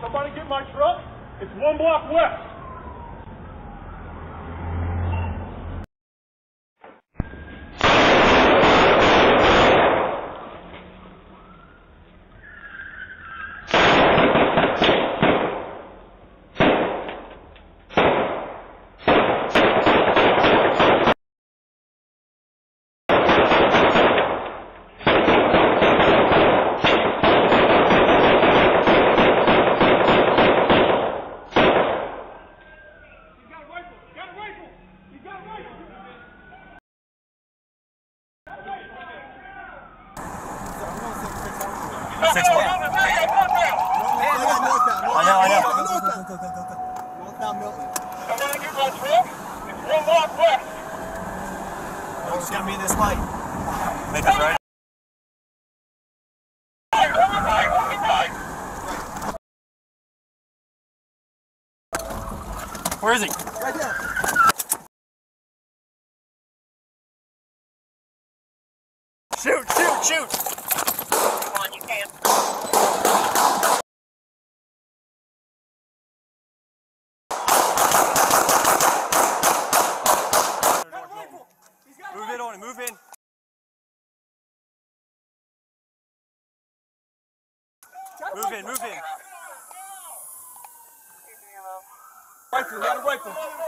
Somebody get my truck. It's one block west. Six. I know, I know. Milton. Somebody get my truck. It's. It's gonna be this light. Make us right. Where is he? Right there. Shoot, shoot, shoot! Move in on it, move in. Move in, move in. Rifle. Got a rifle.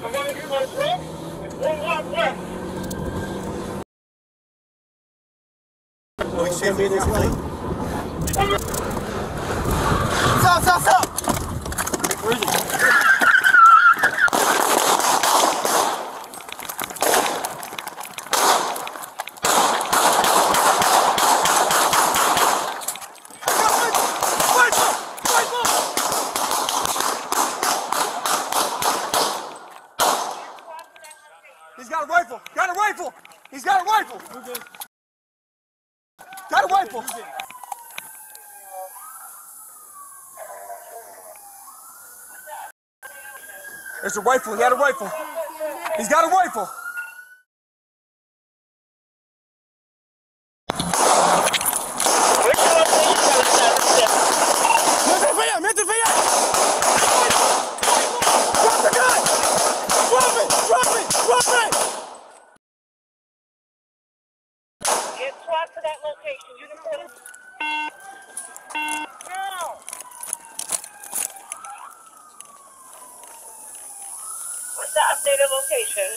Milton. Somebody get my. It's one west. We be this. Stop! Stop! Stop! Where is he? He's got a rifle. Got a rifle. He's got a rifle. Got a rifle. There's a rifle. He had a rifle. He's got a rifle. That location. Uniform. Now. What's the updated location?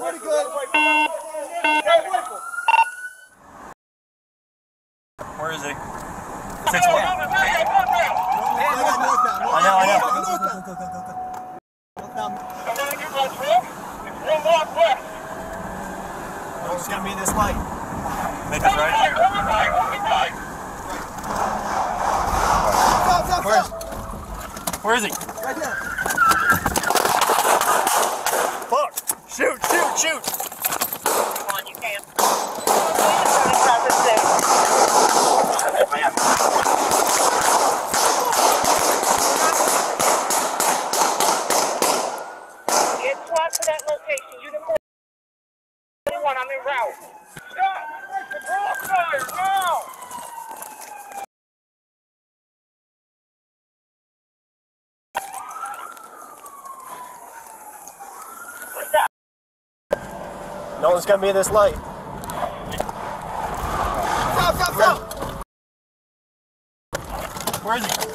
Pretty good. Where is he? Six one. I know, I know. Northbound. Northbound. Somebody get my truck. It's one block west. It's gonna be this light. Make us right. Stop! Stop! Where is, Stop! where is he? Right there. Fuck! Shoot, shoot, shoot! Come on, you can. Traffic six. Get SWAT to that location. Uniform. 21, I'm en route. Stop. Crossfire now. What's that? No one's gonna be in this light. Stop! Stop! Stop! Where is he?